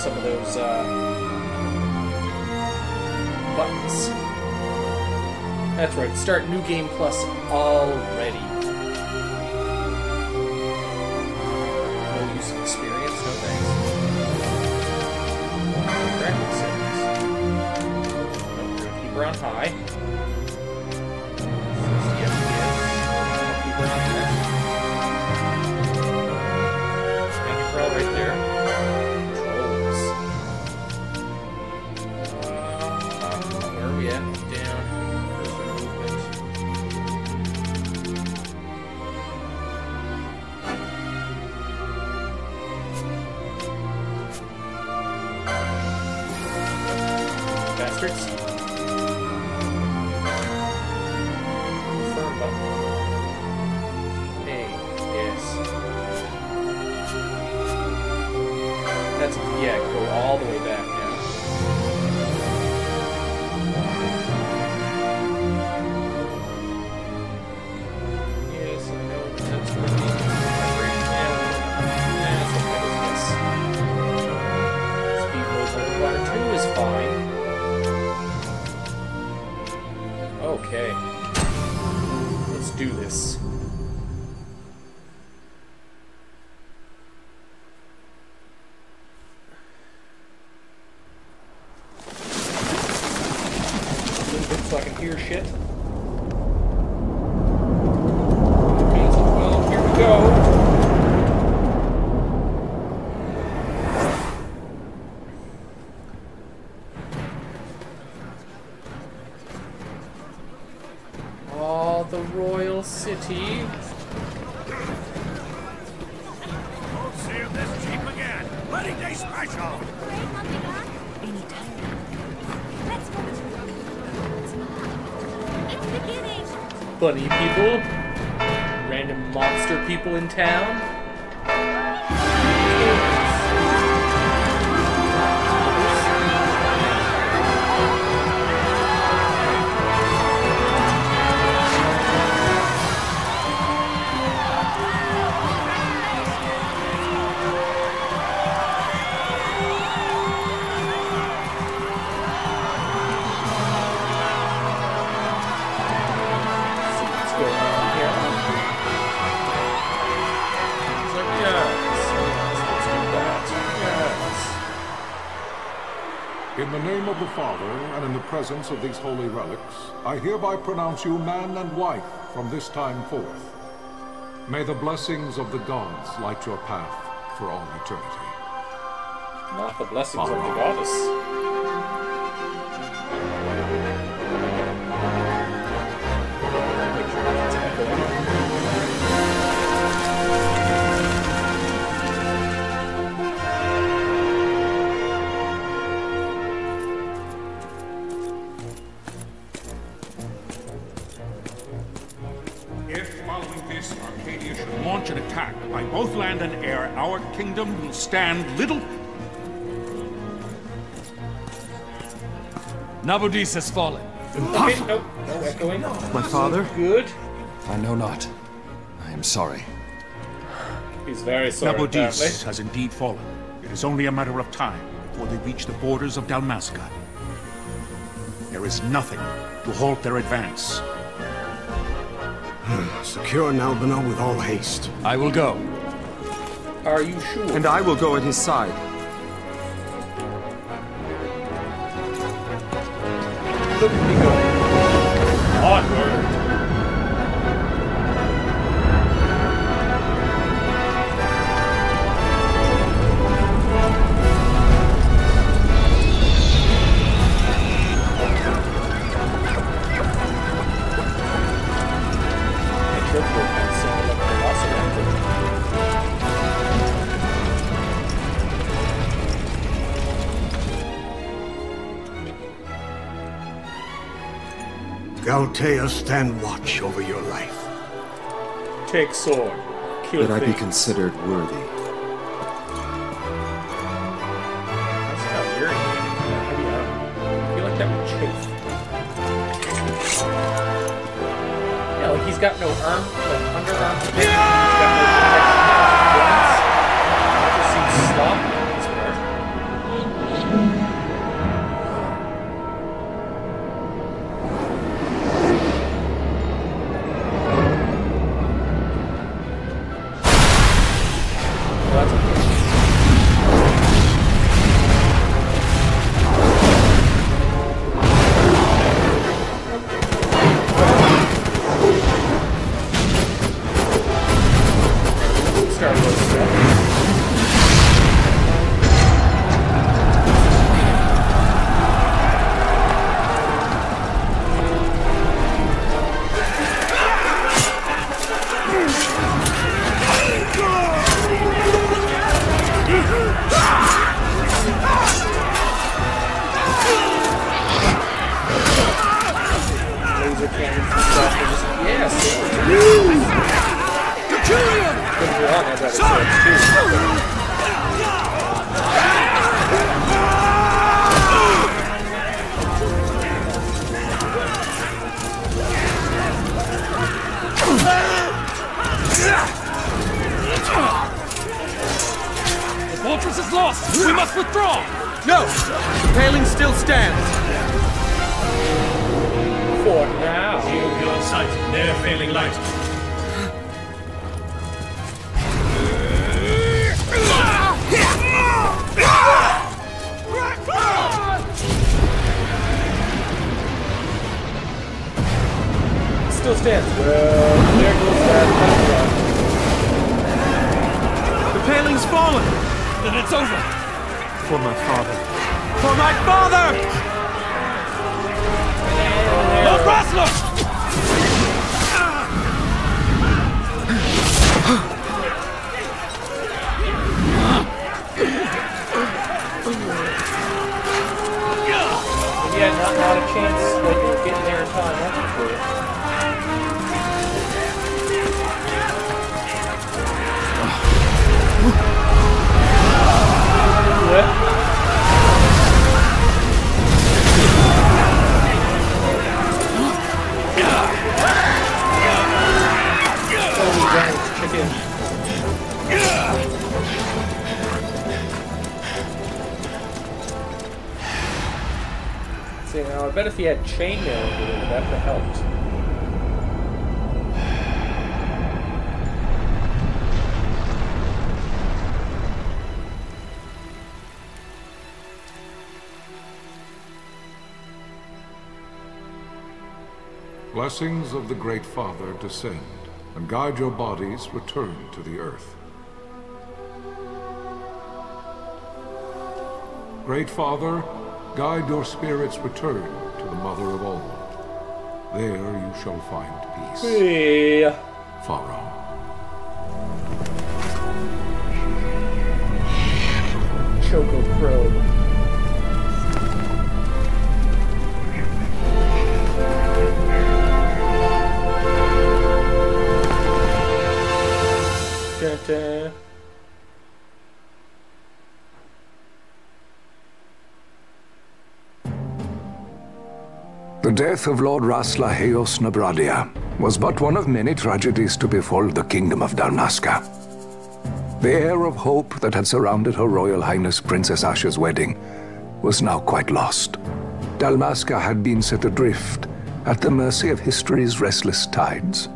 some of those uh, buttons. That's right, start New Game Plus already. No use of experience, no thanks. Graphic settings. Nope, keep her on high. Yeah, go all the way back The royal city. See this cheap again. Wedding day special. Anytime. Let's go. It's beginning. Bunny people. Random monster people in town. In the name of the Father, and in the presence of these holy relics, I hereby pronounce you man and wife from this time forth. May the blessings of the gods light your path for all eternity. Not the blessings of the goddess. Kingdom will stand little. Nabudis has fallen. Okay, nope, no echoing. My father? Good. I know not. I am sorry. He's very sorry. Nabudis has indeed fallen. It is only a matter of time before they reach the borders of Dalmasca. There is nothing to halt their advance. Secure Nalbina with all haste. I will go. Are you sure? And I will go at his side. Look at me go. Onward. Galtea stand watch over your life. Take sword. Kill That I be considered worthy. That's kind of. Heavy armor. I feel like that would chafe. Yeah, like he's got no arm, like underarm protection. Still stands. Well, there goes that The paling's fallen. Then it's over! For my father. For my father! Lord Rasler! Yeah, not a lot of chance like getting there in time. I bet if he had chainmail that would have helped. Blessings of the Great Father descend, and guide your bodies return to the earth. Great Father, guide your spirits return to the Mother of all. There you shall find peace. Hey. Pharaoh. Choco Probe. Dun, dun. The death of Lord Rasler Heios Nabradia was but one of many tragedies to befall the kingdom of Dalmasca. The air of hope that had surrounded Her Royal Highness Princess Ashe's wedding was now quite lost. Dalmasca had been set adrift at the mercy of history's restless tides.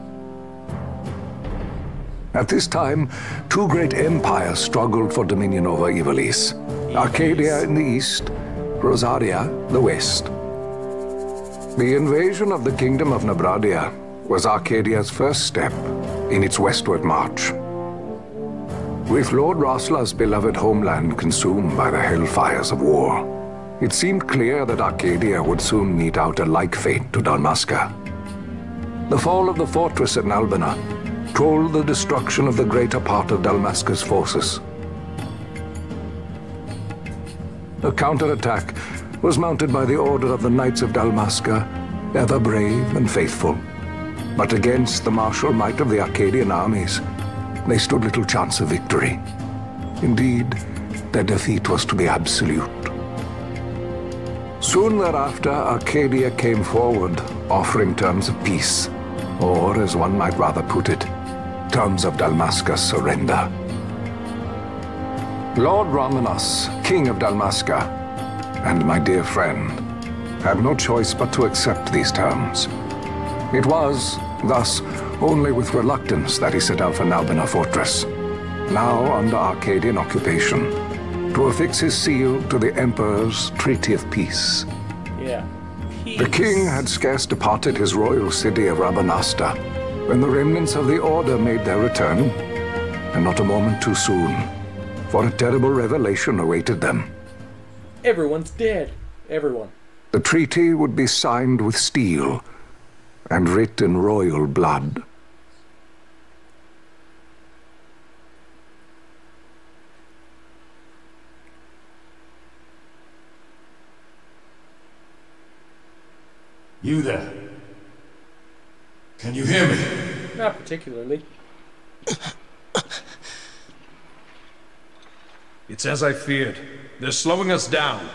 At this time, two great empires struggled for dominion over Ivalice. Archadia in the east, Rozarria the west. The invasion of the Kingdom of Nabradia was Archadia's first step in its westward march. With Lord Rasler's beloved homeland consumed by the hellfires of war, it seemed clear that Archadia would soon mete out a like fate to Dalmasca. The fall of the fortress at Nalbina told the destruction of the greater part of Dalmasca's forces. A counterattack was mounted by the order of the Knights of Dalmasca, ever brave and faithful. But against the martial might of the Archadian armies, they stood little chance of victory. Indeed, their defeat was to be absolute. Soon thereafter, Archadia came forward, offering terms of peace, or, as one might rather put it, terms of Dalmasca's surrender. Lord Raminas, King of Dalmasca, and my dear friend, had no choice but to accept these terms. It was, thus, only with reluctance that he set out for Nalbina Fortress, now under Archadian occupation, to affix his seal to the Emperor's Treaty of Peace. Yeah. Peace. The king had scarce departed his royal city of Rabanastre when the remnants of the Order made their return, and not a moment too soon, for a terrible revelation awaited them. Everyone's dead. Everyone. The treaty would be signed with steel and writ in royal blood. You there. Can you hear me? Not particularly. it's as I feared. They're slowing us down.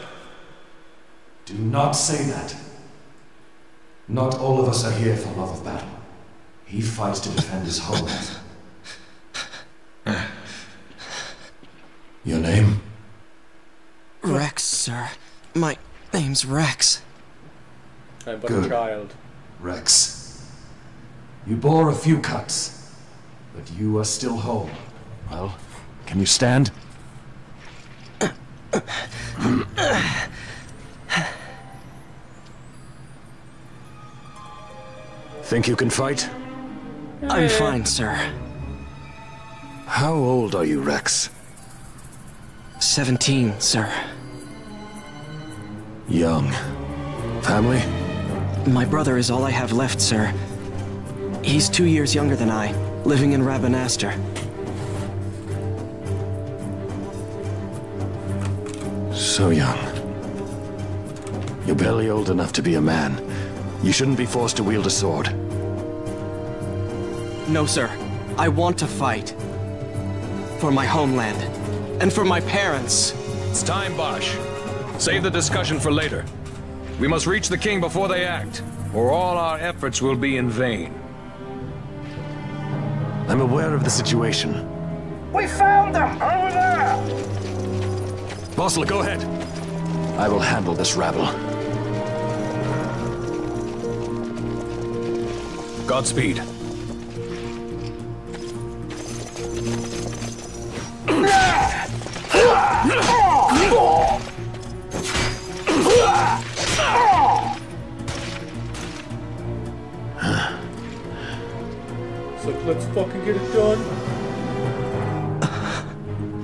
Do not say that. Not all of us are here for love of battle. He fights to defend his homeland. Your name? Reks, sir. My name's Reks. I'm but Good. a child. Reks. You bore a few cuts, but you are still whole. Well, can you stand? Think you can fight? I'm fine, sir. How old are you, Reks? 17, sir. Young. Family? My brother is all I have left, sir. He's two years younger than I, living in Rabanastre. So young. You're barely old enough to be a man. You shouldn't be forced to wield a sword. No, sir. I want to fight. For my homeland. And for my parents. It's time, Basch. Save the discussion for later. We must reach the king before they act, or all our efforts will be in vain. I'm aware of the situation. We found them! Over there! Vossler, go ahead. I will handle this rabble. Godspeed. So let's fucking get it done.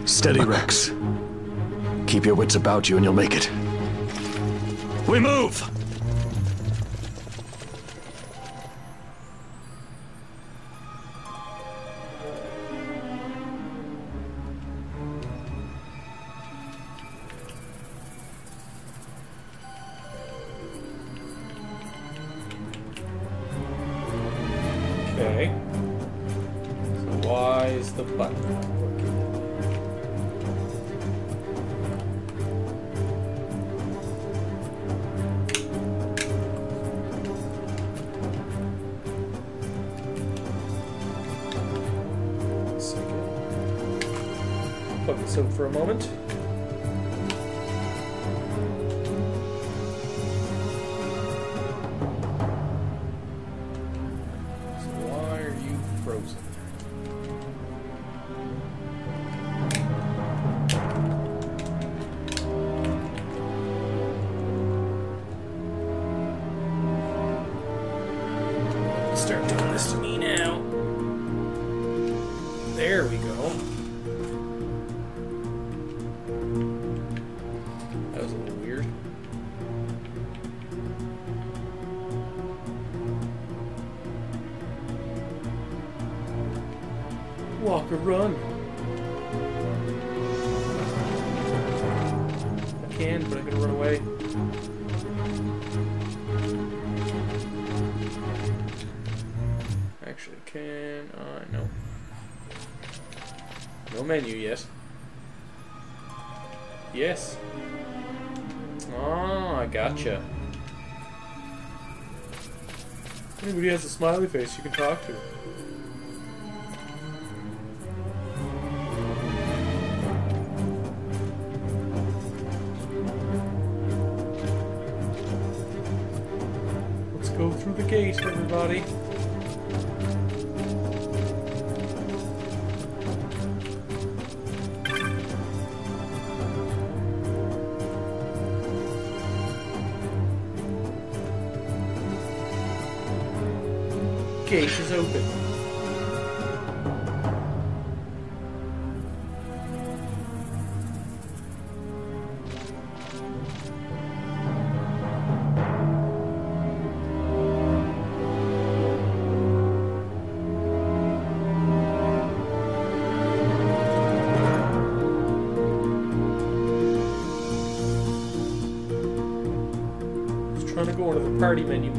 Steady, Reks. Keep your wits about you and you'll make it. We move! In for a moment. Why are you frozen? Start doing this to me smiley face you can talk to. Let's go through the gate, everybody. Open. Let's trying to go into the party menu,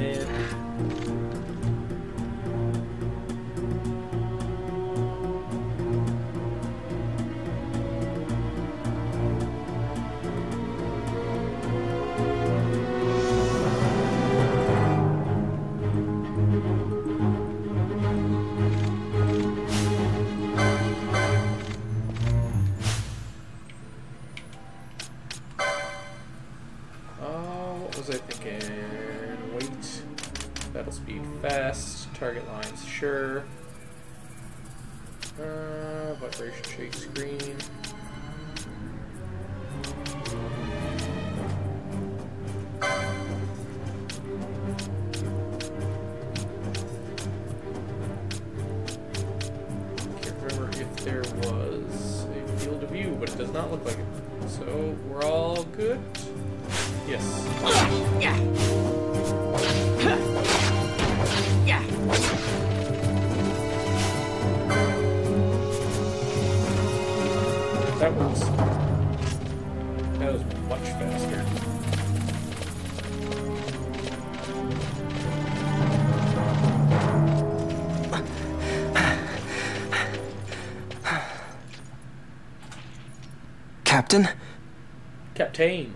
13.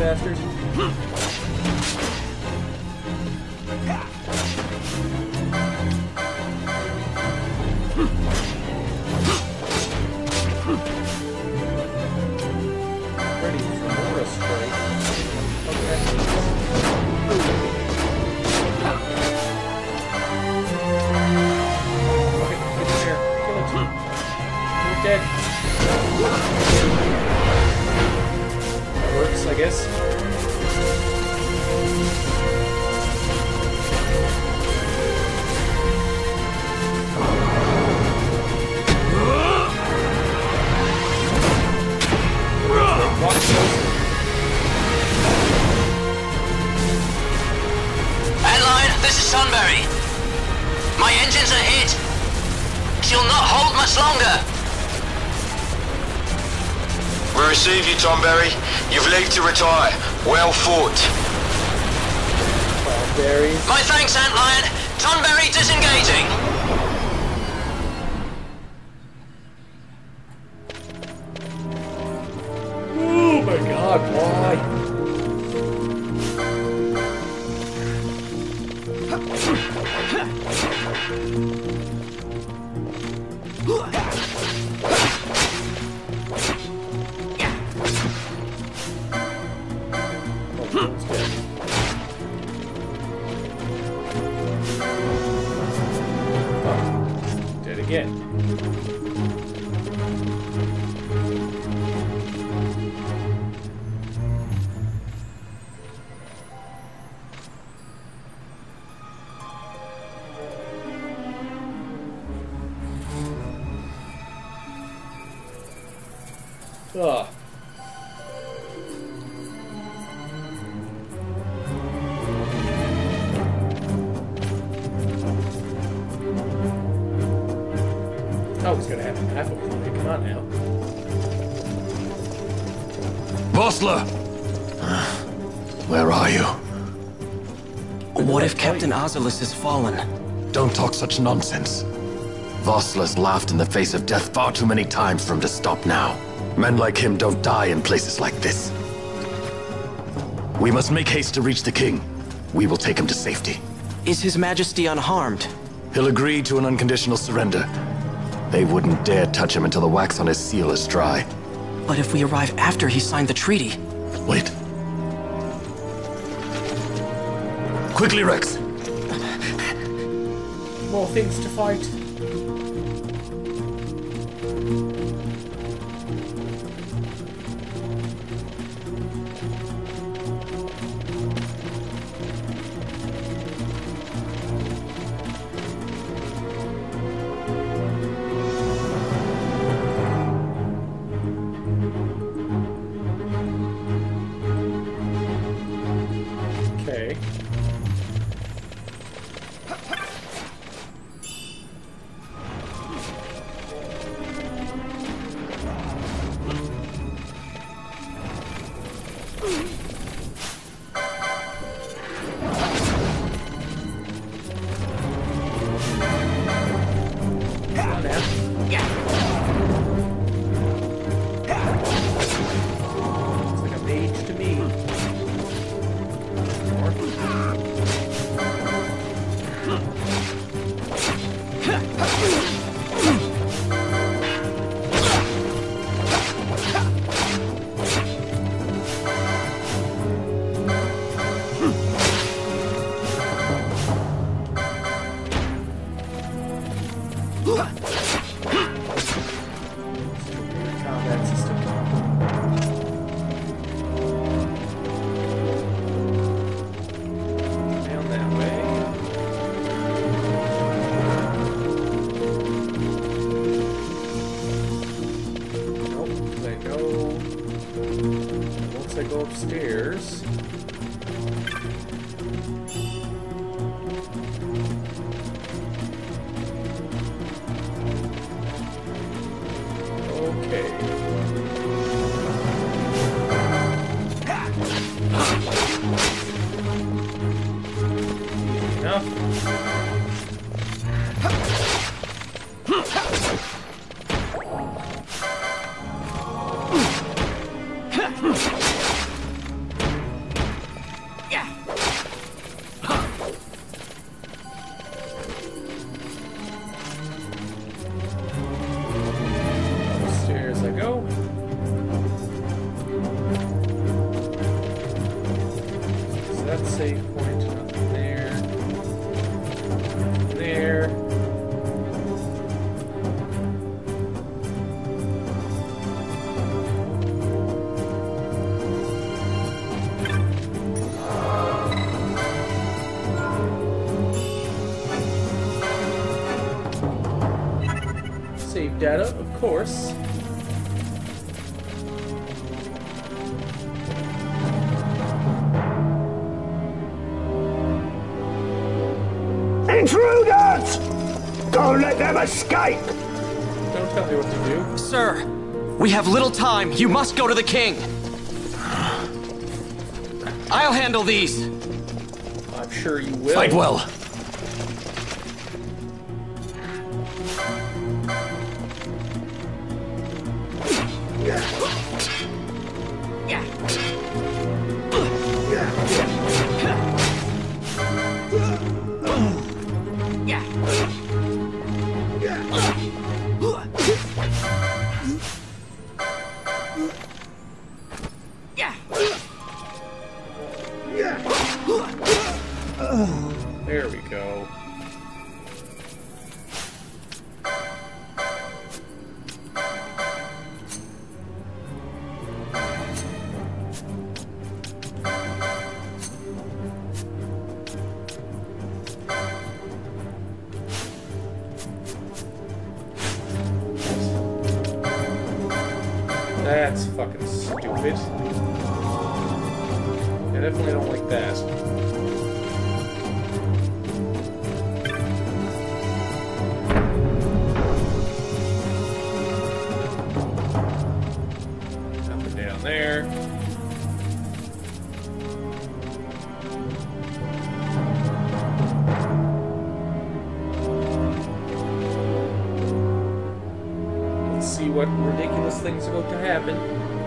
Fuck Tonberry. My engines are hit. She'll not hold much longer. We receive you, Tonberry. You've leave to retire. Well fought. My thanks, Antlion. Tonberry disengaging. Oh my god, why? Ugh. Oh, it's gonna happen half of it. Come on now. Vossler! Where are you? What if Captain Oculus has fallen? Don't talk such nonsense. Vossler's laughed in the face of death far too many times for him to stop now. Men like him don't die in places like this. We must make haste to reach the king. We will take him to safety. Is His Majesty unharmed? He'll agree to an unconditional surrender. They wouldn't dare touch him until the wax on his seal is dry. But if we arrive after he signed the treaty... Wait. Quickly, Reks. More things to fight. Looks data, of course. Intruders! Don't let them escape! Don't tell me what to do. Sir, we have little time. You must go to the king. I'll handle these. I'm sure you will. Fight well. See what ridiculous things are going to happen.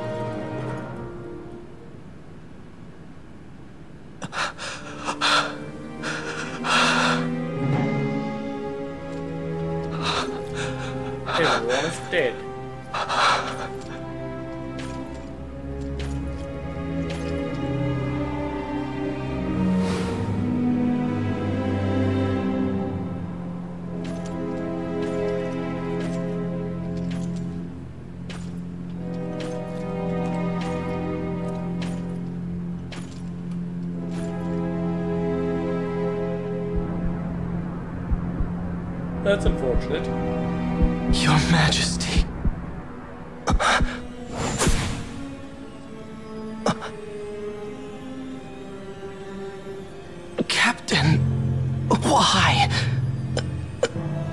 Why?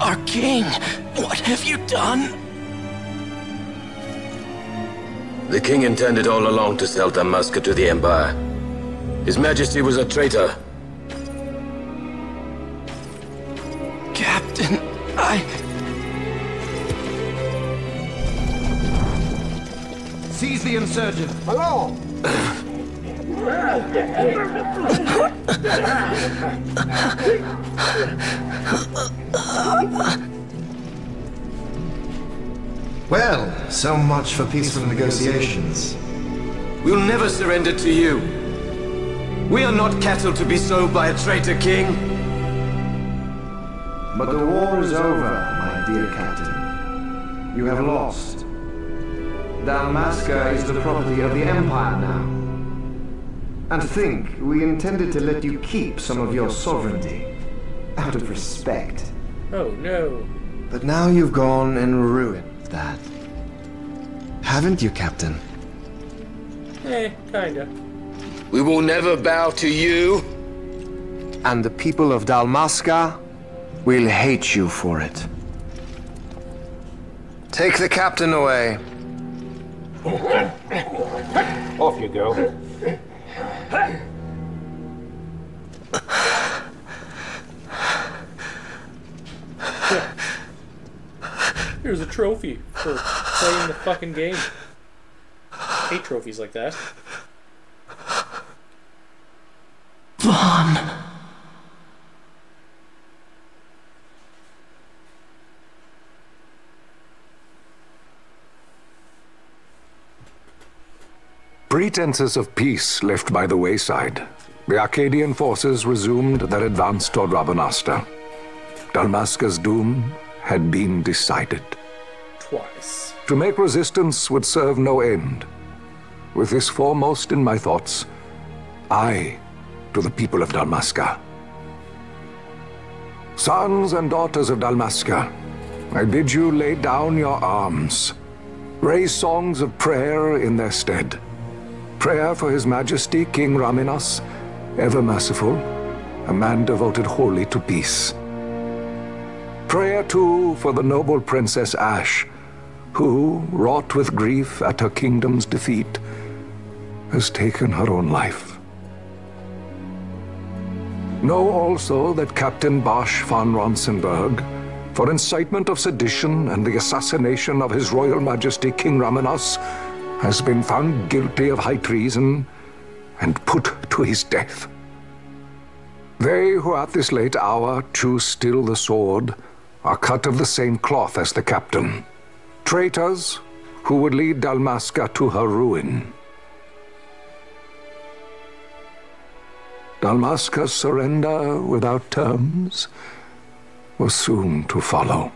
Our king, what have you done? The king intended all along to sell Dalmasca to the Empire. His Majesty was a traitor. Captain, I... Seize the insurgent! Hello! Well, so much for peaceful negotiations. We'll never surrender to you. We are not cattle to be sold by a traitor king. But the war is over, my dear captain. You have lost. Dalmasca is the property of the Empire now. And think, we intended to let you keep some of your sovereignty. Out of respect. Oh no. But now you've gone and ruined that. Haven't you, Captain? Eh, kinda. We will never bow to you. And the people of Dalmasca will hate you for it. Take the captain away. Off you go. Here's a trophy for playing the fucking game. I hate trophies like that. Vaughn. Pretenses of peace left by the wayside, the Archadian forces resumed their advance toward Rabanastre. Dalmasca's doom had been decided. Twice. To make resistance would serve no end. With this foremost in my thoughts, I to the people of Dalmasca. Sons and daughters of Dalmasca, I bid you lay down your arms. Raise songs of prayer in their stead. Prayer for His Majesty King Raminas, ever merciful, a man devoted wholly to peace. Prayer, too, for the noble Princess Ashe, who, wrought with grief at her kingdom's defeat, has taken her own life. Know also that Captain Basch fon Ronsenburg, for incitement of sedition and the assassination of His Royal Majesty King Raminas, has been found guilty of high treason and put to his death. They who at this late hour choose still the sword are cut of the same cloth as the captain. Traitors who would lead Dalmasca to her ruin. Dalmasca's surrender without terms was soon to follow.